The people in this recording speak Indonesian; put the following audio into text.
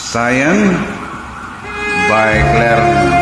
Science by Claire